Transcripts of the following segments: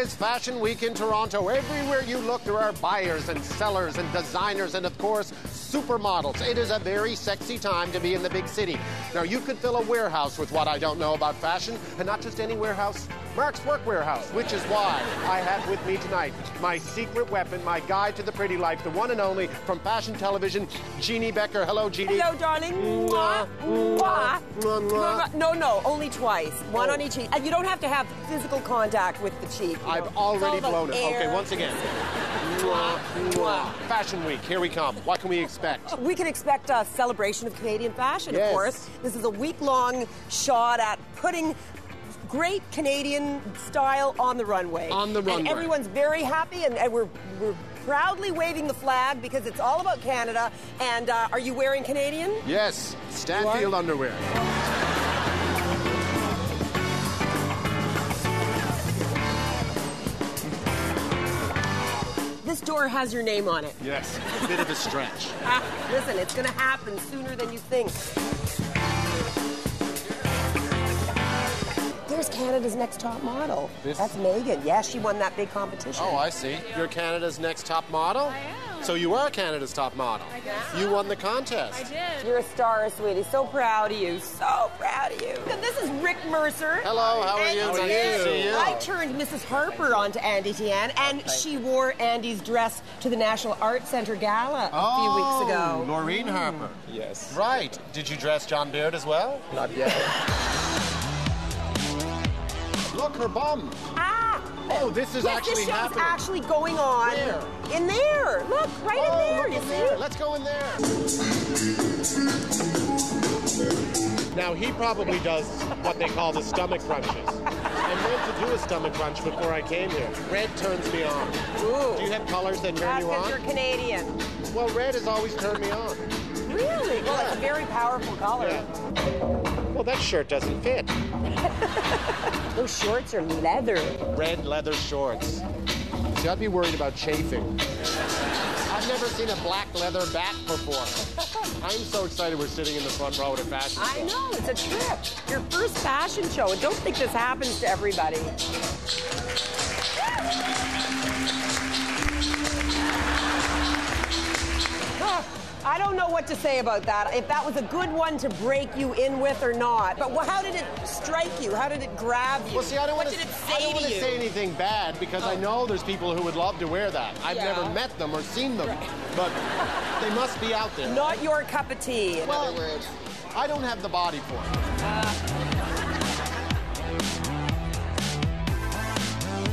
is Fashion Week in Toronto. Everywhere you look, there are buyers and sellers and designers and, of course, supermodels. It is a very sexy time to be in the big city. Now, you could fill a warehouse with what I don't know about fashion, and not just any warehouse. Mark's Work Warehouse, which is why I have with me tonight my secret weapon, my guide to the pretty life, the one and only from fashion television, Jeannie Becker. Hello, Jeannie. Hello, darling. Mwah. Mwah. Mwah. No, no, only twice. One oh. on each cheek. And you don't have to have physical contact with the cheek. I've know. already blown it. Okay, once again. Fashion Week, here we come. What can we expect? We can expect a celebration of Canadian fashion, Yes. of course. This is a week long shot at putting great Canadian style on the runway. On the And runway. everyone's very happy, and, and we're, we're proudly waving the flag because it's all about Canada. And uh, are you wearing Canadian? Yes, Stanfield underwear. This door has your name on it. Yes, a bit of a stretch. Ah, Listen, it's going to happen sooner than you think. There's Canada's next top model. This- That's Megan. Yeah, she won that big competition. Oh, I see. You're Canada's next top model? I am. So you are Canada's top model. I guess You won the contest. I did. You're a star, sweetie. So proud of you. So proud of you. And this is Rick Mercer. Hello, how are Andy you? Nice to see you. I turned Mrs. Harper onto Andy Thê-Anh, and she wore Andy's dress to the National Art Center Gala a few oh, weeks ago. Laureen Harper. Yes. Right. Did you dress John Beard as well? Not yet. Look, her bum. Ah! Oh, this is yes, actually this show's happening. actually going on. Where? In there. Look, right Oh, in there. look in there. Let's go in there. Now, he probably does what they call the stomach crunches. I meant to do a stomach crunch before I came here. Red turns me on. Ooh. Do you have colors that turn That's you because on? you're Canadian. Well, red has always turned me on. Really? Well, it's a very powerful color. Yeah. Well, that shirt doesn't fit. Those shorts are leather. Red leather shorts. See, I'd be worried about chafing. I've never seen a black leather bat before. I'm so excited we're sitting in the front row at a fashion I show. know, it's a trip. Your first fashion show. And don't think this happens to everybody. I don't know what to say about that. If that was a good one to break you in with or not. But wh- how did it strike you? How did it grab you? Well, see, I don't what want to. did it I say don't want to to say anything bad because I oh. know there's people who would love to wear that. I've Yeah. never met them or seen them, but they must be out there. Not your cup of tea, in Well, other words. I don't have the body for it.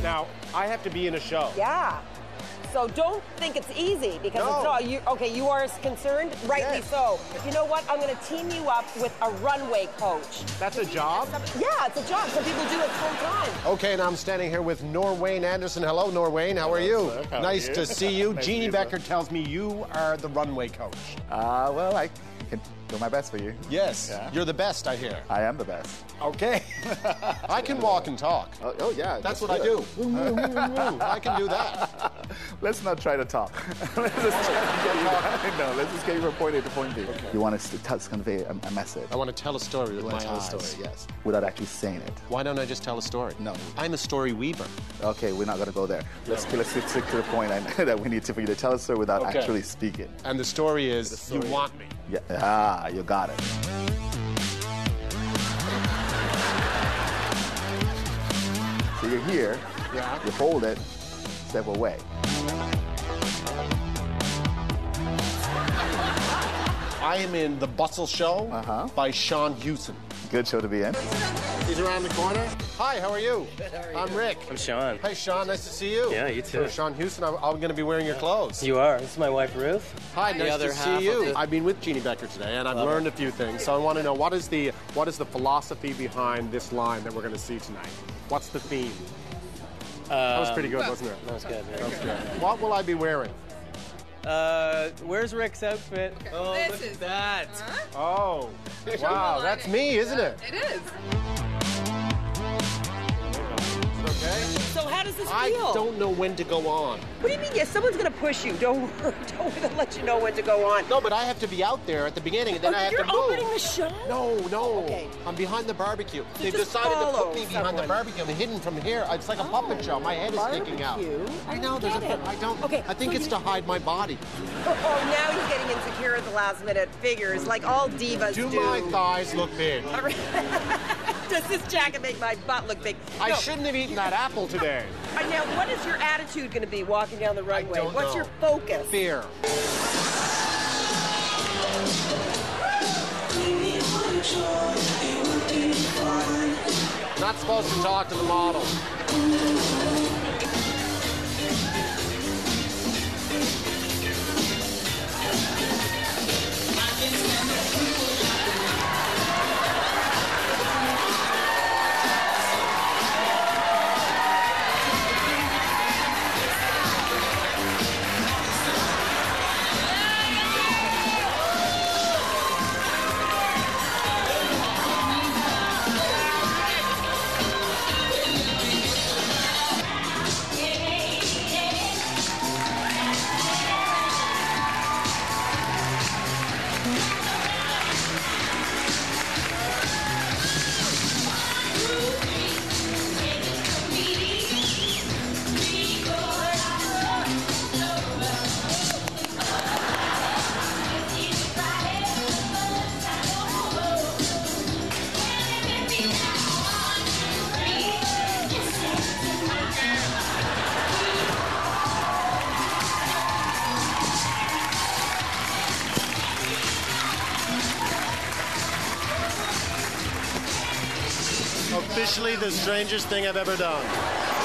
Now, I have to be in a show. Yeah. So don't think it's easy because No. it's not. You, okay, you are concerned, rightly Yes. so. You know what? I'm going to team you up with a runway coach. That's a job? Yeah, it's a job. Some people do it full time. Okay, and I'm standing here with Norwayne Anderson. Hello, Norwayne. How are you? sir. How are nice you? to see you. Nice Jeannie. Becker tells me you are the runway coach. Uh, well, I can do my best for you. Yes, Yeah. you're the best, I hear. I am the best. Okay. I can walk and talk. Oh, oh yeah. That's what I do. I can do that. Let's not try to talk. let's just try to get you. No, let's just get you from point A to point B. You want us to tell, convey a, a message. I want to tell a story with You my wanna tell a eyes. story, yes. Without actually saying it. Why don't I just tell a story? No. I'm a story weaver. Okay, we're not gonna go there. Let's let's stick stick to the point I, that we need to for you to tell a story without Okay. actually speaking. And the story is you want me. Yeah. Ah, you got it. So you're here. Yeah. You hold it. Step away. I am in The Bustle Show Uh-huh. by Sean Hewson. Good show to be in. He's around the corner. Hi, how are you? I'm Rick. I'm Sean. Hey, Sean, nice to see you. Yeah, you too. So, Sean Hewson, I'm, I'm going to be wearing your clothes. You are. This is my wife Ruth. Hi, The nice other to half see you. I've been with Jeannie Becker today, and I've Love her. learned a few things. So I want to know what is the what is the philosophy behind this line that we're going to see tonight? What's the theme? that was pretty good, wasn't it? That was good. Man. That was good. What will I be wearing? Uh, where's Rick's outfit? Oh, This look is- at that. Oh, wow, that's me, isn't it? It is. Okay. So does this I feel? don't know when to go on. What do you mean? Yes, someone's going to push you. Don't worry. Don't. Let you know when to go on. No, but I have to be out there at the beginning, and then oh, I have you're to move. opening the show? No, no. Okay. I'm behind the barbecue. They've decided to put me behind the barbecue. I'm hidden from here. It's like a oh, puppet show. My head is sticking out. Barbecue? I know. There's a. It. I don't. Okay, I think so it's you- to hide my body. Oh, oh, now he's getting insecure at the last minute. Figures like all divas Do do. my thighs look big? Does this jacket make my butt look big? I shouldn't have eaten that apple today. Uh, Now, what is your attitude going to be walking down the runway? What's know. your focus? Fear. Not supposed to talk to the model. Officially the strangest thing I've ever done.